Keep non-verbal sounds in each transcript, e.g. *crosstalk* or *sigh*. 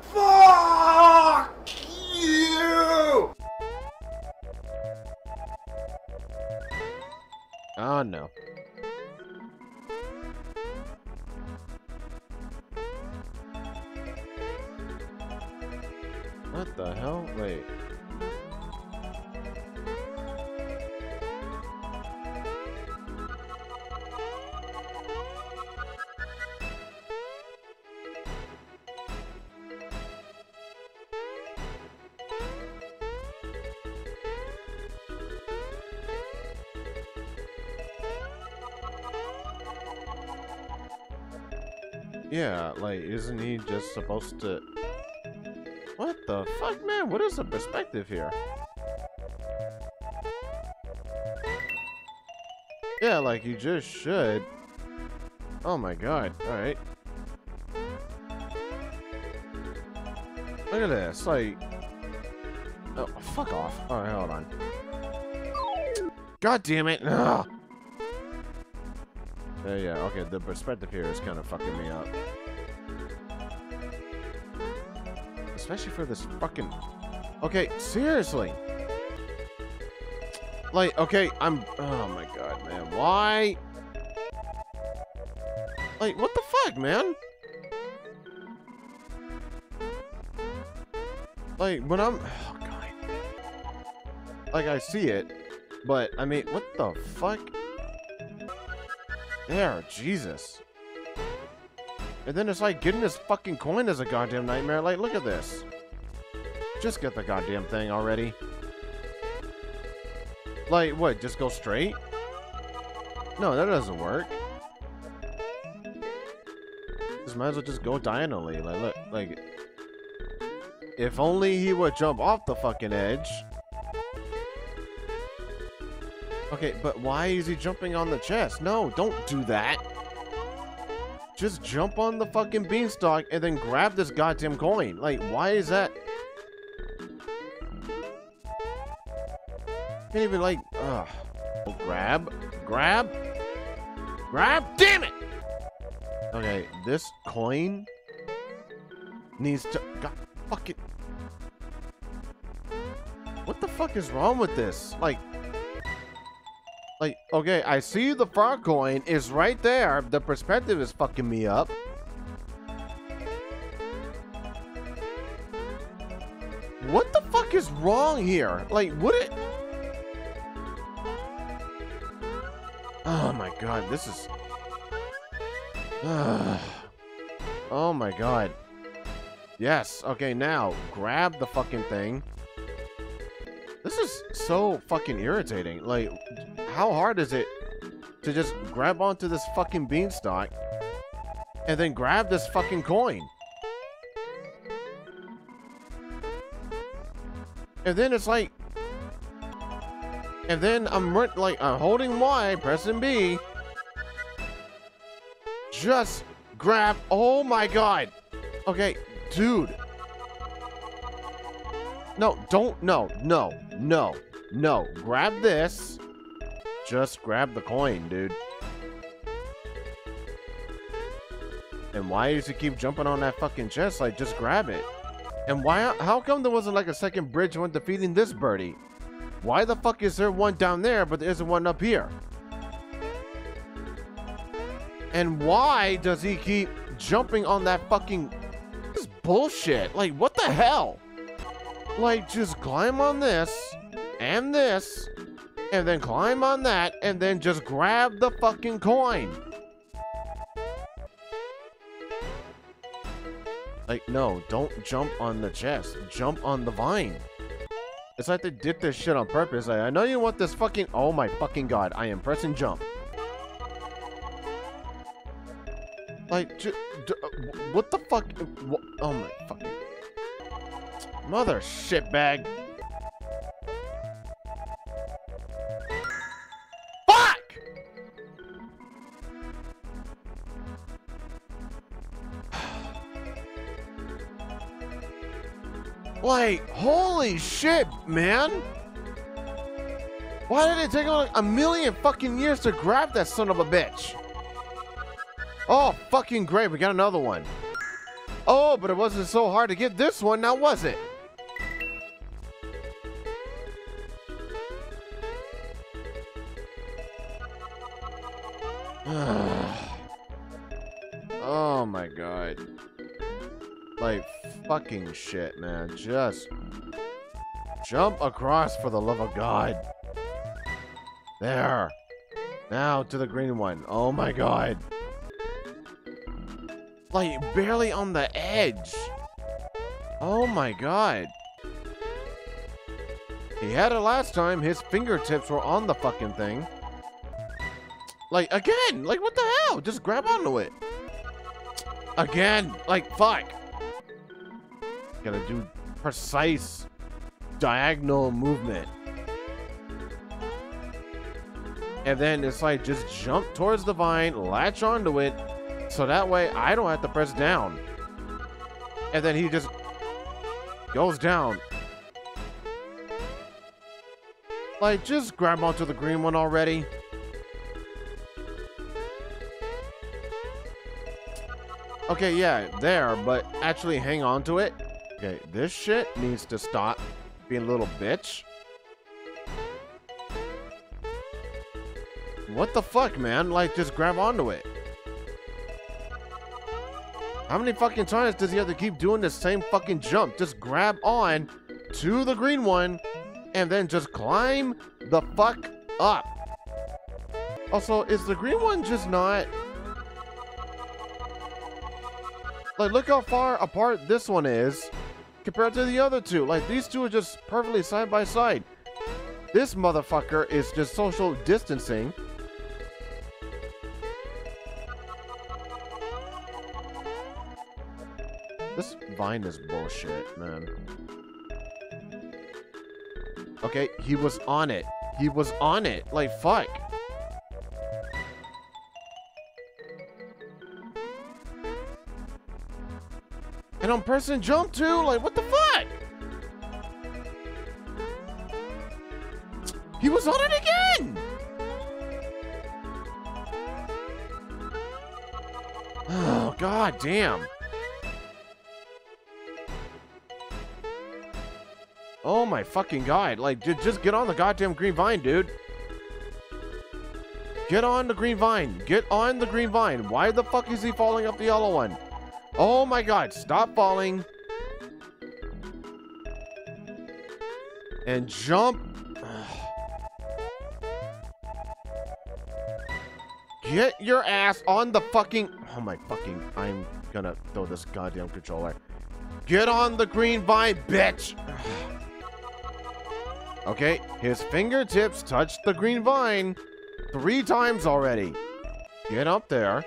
Fuck you! Oh no. What the hell? Wait. Yeah, like, isn't he just supposed to... What the fuck, man? What is the perspective here? Yeah, like, you just should. Oh my god, alright. Look at this, like... Oh, fuck off. Alright, hold on. God damn it! Ugh. Yeah, yeah, okay, the perspective here is kind of fucking me up. Especially for this fucking... Okay, seriously! Like, okay, I'm... Oh my god, man, why? Like, what the fuck, man? Like, when I'm... Oh, god. Like, I see it, but, I mean, what the fuck? There, Jesus. And then it's like getting this fucking coin is a goddamn nightmare. Like, look at this. Just get the goddamn thing already. Like, what, just go straight? No, that doesn't work. Just might as well just go diagonally. Like, look, like... If only he would jump off the fucking edge. Okay, but why is he jumping on the chest? No, don't do that. Just jump on the fucking beanstalk and then grab this goddamn coin. Like, why is that? Can't even like, ugh. Grab, grab, grab, damn it! Okay, this coin needs to, god, fuck it. What the fuck is wrong with this? Like, like, okay, I see the frog coin is right there. The perspective is fucking me up. What the fuck is wrong here? Like, would it... Oh my god, this is... *sighs* oh my god. Yes, okay, now, grab the fucking thing. This is so fucking irritating. Like, how hard is it to just grab onto this fucking beanstalk and then grab this fucking coin? And then it's like, and then I'm like, I'm holding Y, pressing B. Just grab, oh my god. Okay, dude. No, don't, no, no, no, no. Grab this. Just grab the coin, dude. And why does he keep jumping on that fucking chest? Like, just grab it. And why? How come there wasn't like a second bridge when defeating this birdie? Why the fuck is there one down there, but there isn't one up here? And why does he keep jumping on that fucking... This bullshit. Like, what the hell? Like, just climb on this, and this, and then climb on that, and then just grab the fucking coin. Like, no, don't jump on the chest. Jump on the vine. It's like they did this shit on purpose. Like, I know you want this fucking... Oh my fucking god. I am pressing jump. Like, uh, what the fuck? Oh my fucking... Mother shitbag. Holy shit, man! Why did it take like a million fucking years to grab that son of a bitch? Oh, fucking great. We got another one. Oh, but it wasn't so hard to get this one, now was it? *sighs* oh my god. Like, fucking shit, man. Just jump across for the love of God. There. Now to the green one. Oh my god. Like, barely on the edge. Oh my god. He had it last time. His fingertips were on the fucking thing. Like, again! Like, what the hell? Just grab onto it. Again! Like, fuck. Gotta do precise diagonal movement. And then it's like, just jump towards the vine, latch onto it, so that way I don't have to press down. And then he just goes down. Like, just grab onto the green one already. Okay, yeah, there, but actually hang on to it. Okay, this shit needs to stop being a little bitch. What the fuck, man? Like, just grab onto it. How many fucking times does he have to keep doing the same fucking jump? Just grab on to the green one and then just climb the fuck up. Also, is the green one just not Like, look how far apart this one is compared to the other two. Like, these two are just perfectly side by side. This motherfucker is just social distancing. This vine is bullshit, man. Okay, he was on it. He was on it. Like, fuck. And on person jump too? Like, what the fuck? He was on it again! Oh, god damn. Oh my fucking god. Like, just get on the goddamn green vine, dude. Get on the green vine. Get on the green vine. Why the fuck is he falling up the yellow one? Oh my god, stop falling. And jump. Get your ass on the fucking... Oh my fucking... I'm gonna throw this goddamn controller. Get on the green vine, bitch! okay, his fingertips touched the green vine three times already. Get up there.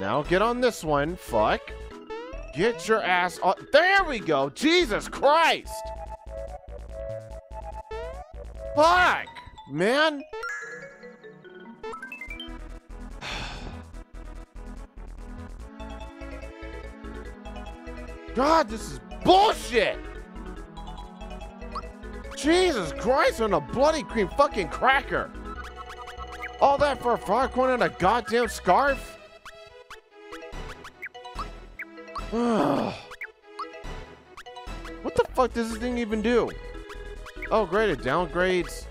Now get on this one. Fuck. Get your ass on. There we go. Jesus Christ. Fuck, man. *sighs* God, this is bullshit. Jesus Christ on a bloody cream fucking cracker. All that for a frog coin and a goddamn scarf? *sighs* what the fuck does this thing even do? Oh, great, it downgrades.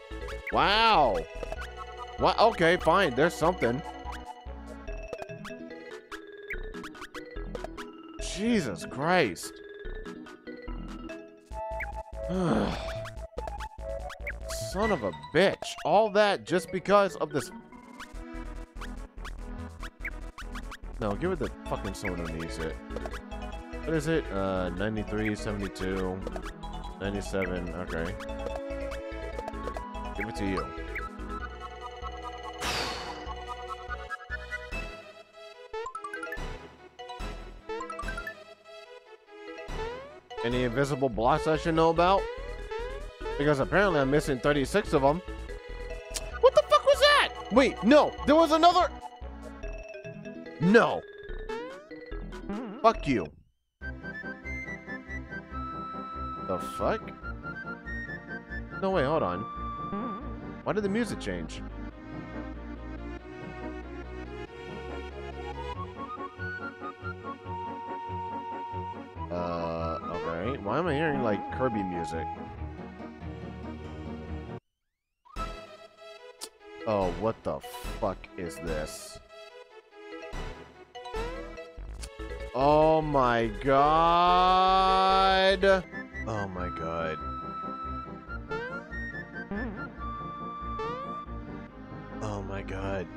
Wow. What? Okay, fine. There's something. Jesus Christ. *sighs* Son of a bitch. All that just because of this No, give it the fucking someone who it. What is it? Uh, 93, 72, 97. Okay. Give it to you. Any invisible blocks I should know about? Because apparently I'm missing 36 of them. What the fuck was that? Wait, no, there was another... No. Fuck you. The fuck? No, way. hold on. Why did the music change? Uh, alright. Why am I hearing, like, Kirby music? Oh, what the fuck is this? Oh my god! God.